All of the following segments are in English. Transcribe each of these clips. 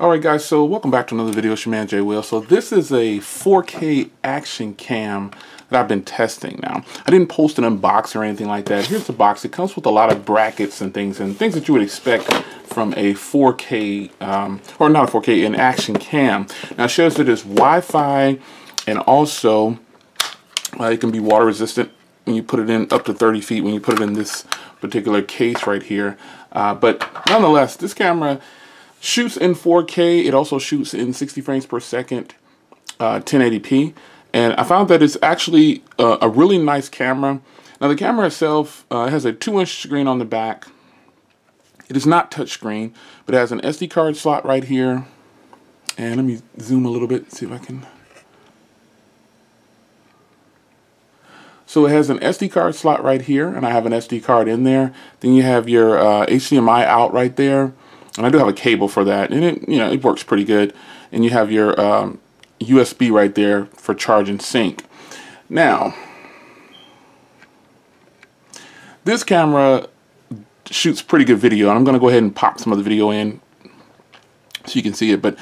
Alright guys, so welcome back to another video, it's Jay Will. So this is a 4K action cam that I've been testing now. I didn't post an unboxing or anything like that. Here's the box. It comes with a lot of brackets and things and things that you would expect from a 4K, um, or not a 4K, an action cam. Now it shows that it's Wi-Fi and also uh, it can be water resistant when you put it in up to 30 feet when you put it in this particular case right here. Uh, but nonetheless, this camera shoots in 4K. It also shoots in 60 frames per second, uh, 1080p. And I found that it's actually a, a really nice camera. Now the camera itself uh, has a two inch screen on the back. It is not touchscreen, but it has an SD card slot right here. And let me zoom a little bit, see if I can. So it has an SD card slot right here, and I have an SD card in there. Then you have your uh, HDMI out right there and I do have a cable for that, and it you know it works pretty good. And you have your um, USB right there for charge and sync. Now, this camera shoots pretty good video, and I'm going to go ahead and pop some of the video in so you can see it. But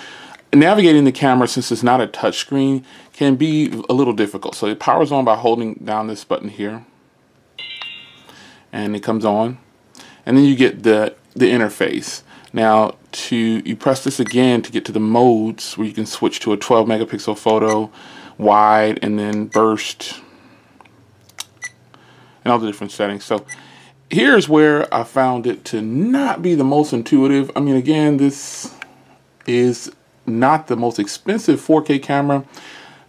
navigating the camera, since it's not a touchscreen, can be a little difficult. So it powers on by holding down this button here, and it comes on, and then you get the the interface. Now to you press this again to get to the modes where you can switch to a 12 megapixel photo, wide, and then burst, and all the different settings. So here's where I found it to not be the most intuitive. I mean, again, this is not the most expensive 4K camera,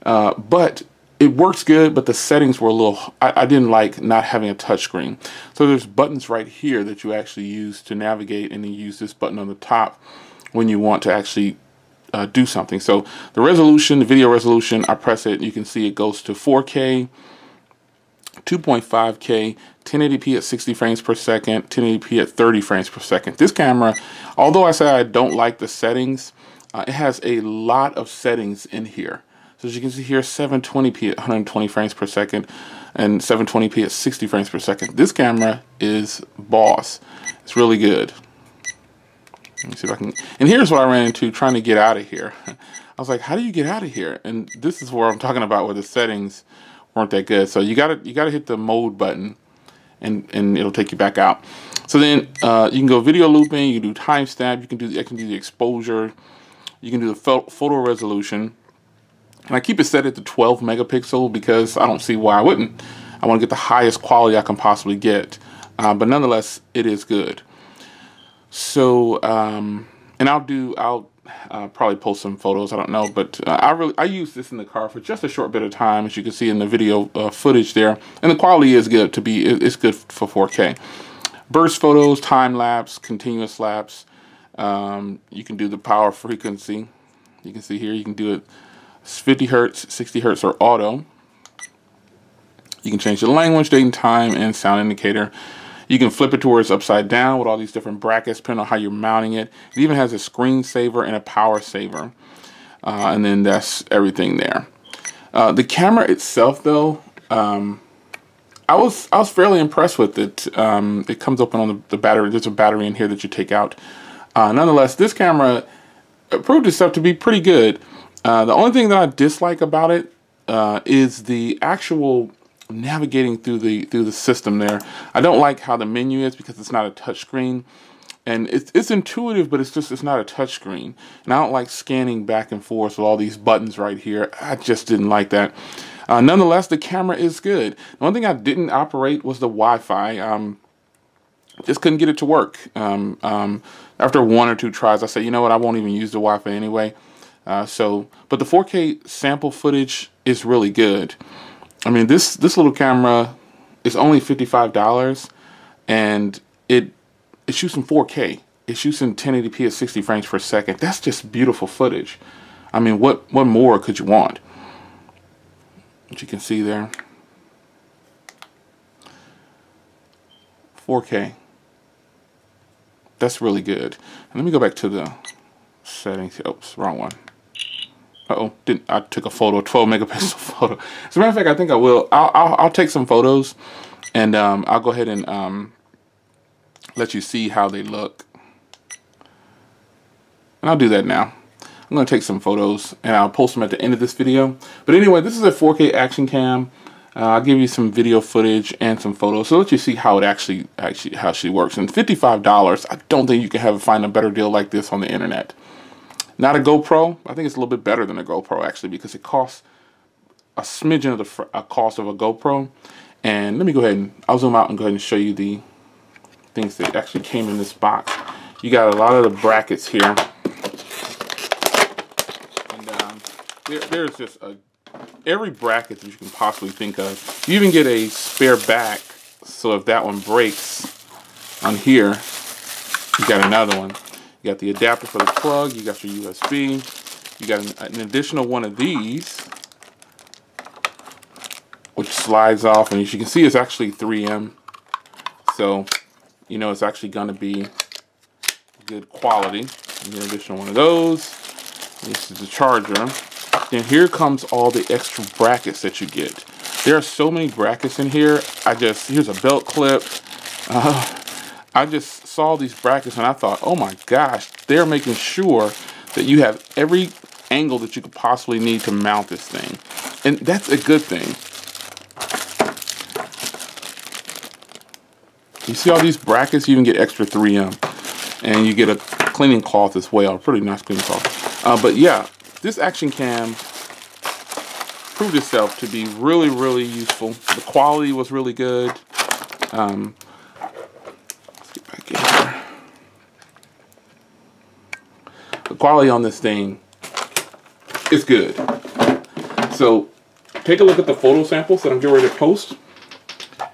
uh, but it works good, but the settings were a little, I, I didn't like not having a touchscreen. So there's buttons right here that you actually use to navigate and then use this button on the top when you want to actually uh, do something. So the resolution, the video resolution, I press it, you can see it goes to 4K, 2.5K, 1080p at 60 frames per second, 1080p at 30 frames per second. This camera, although I say I don't like the settings, uh, it has a lot of settings in here. So as you can see here, 720p at 120 frames per second and 720p at 60 frames per second. This camera is boss. It's really good. Let me see if I can. And here's what I ran into trying to get out of here. I was like, how do you get out of here? And this is where I'm talking about where the settings weren't that good. So you gotta you gotta hit the mode button and, and it'll take you back out. So then uh, you can go video looping, you can do timestamp, you can do the, I can do the exposure, you can do the photo resolution. And I keep it set at the 12 megapixel because I don't see why I wouldn't. I want to get the highest quality I can possibly get. Uh, but nonetheless, it is good. So, um, and I'll do, I'll uh, probably post some photos, I don't know. But uh, I really, I use this in the car for just a short bit of time, as you can see in the video uh, footage there. And the quality is good to be, it's good for 4K. Burst photos, time lapse, continuous lapse. Um, you can do the power frequency. You can see here, you can do it 50 hertz, 60 hertz, or auto. You can change the language, date and time, and sound indicator. You can flip it to where it's upside down with all these different brackets, depending on how you're mounting it. It even has a screensaver and a power saver. Uh, and then that's everything there. Uh, the camera itself, though, um, I was I was fairly impressed with it. Um, it comes open on the, the, battery. There's a battery in here that you take out. Uh, nonetheless, this camera proved itself to be pretty good. Uh, the only thing that I dislike about it uh, is the actual navigating through the through the system there. I don't like how the menu is because it's not a touchscreen. And it's, it's intuitive, but it's just it's not a touchscreen. And I don't like scanning back and forth with all these buttons right here. I just didn't like that. Uh, nonetheless, the camera is good. The one thing I didn't operate was the Wi-Fi. Um, just couldn't get it to work. Um, um, after one or two tries, I said, you know what, I won't even use the Wi-Fi anyway. Uh, so, but the 4K sample footage is really good. I mean, this this little camera is only $55 and it it shoots in 4K. It shoots in 1080p at 60 frames per second. That's just beautiful footage. I mean, what what more could you want? What you can see there. 4K. That's really good. And let me go back to the settings. Oops, wrong one. Uh oh, didn't I took a photo, a 12 megapixel photo. As a matter of fact, I think I will. I'll I'll, I'll take some photos, and um, I'll go ahead and um, let you see how they look. And I'll do that now. I'm going to take some photos and I'll post them at the end of this video. But anyway, this is a 4K action cam. Uh, I'll give you some video footage and some photos so let you see how it actually actually how she works. And $55, I don't think you can have find a better deal like this on the internet. Not a GoPro. I think it's a little bit better than a GoPro actually because it costs a smidgen of the cost of a GoPro. And let me go ahead and I'll zoom out and go ahead and show you the things that actually came in this box. You got a lot of the brackets here. And um, there, there's just a every bracket that you can possibly think of. You even get a spare back, so if that one breaks on here, you got another one. You got the adapter for the plug, you got your USB, you got an, an additional one of these, which slides off, and as you can see, it's actually 3M. So, you know, it's actually going to be good quality. And an additional one of those. This is the charger. And here comes all the extra brackets that you get. There are so many brackets in here. I just, here's a belt clip. Uh, I just saw these brackets and I thought, oh my gosh, they're making sure that you have every angle that you could possibly need to mount this thing. And that's a good thing. You see all these brackets, you even get extra 3M. And you get a cleaning cloth as well, pretty nice cleaning cloth. Uh, but yeah, this action cam proved itself to be really, really useful. The quality was really good. Um, let's get back in here. The quality on this thing is good. So take a look at the photo samples that I'm getting ready to post.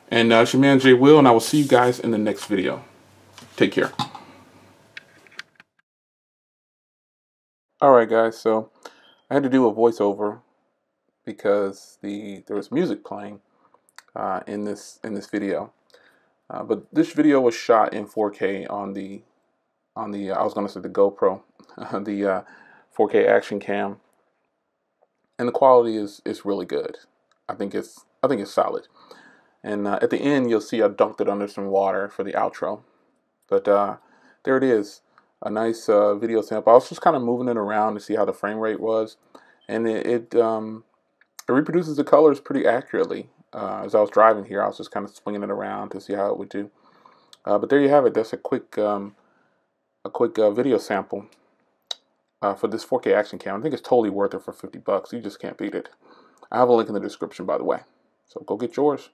And uh, it's your man Jay Will, and I will see you guys in the next video. Take care. Alright guys, so I had to do a voiceover because the there was music playing uh, in this in this video. Uh, but this video was shot in 4K on the on the uh, I was going to say the GoPro, the 4K uh, action cam, and the quality is is really good. I think it's I think it's solid. And uh, at the end, you'll see I dunked it under some water for the outro. But uh, there it is a nice uh, video sample. I was just kind of moving it around to see how the frame rate was, and it it, um, it reproduces the colors pretty accurately. Uh, as I was driving here, I was just kind of swinging it around to see how it would do. But there you have it. That's a quick um, a quick uh, video sample uh, for this 4K action cam. I think it's totally worth it for 50 bucks. You just can't beat it. I have a link in the description, by the way. So go get yours.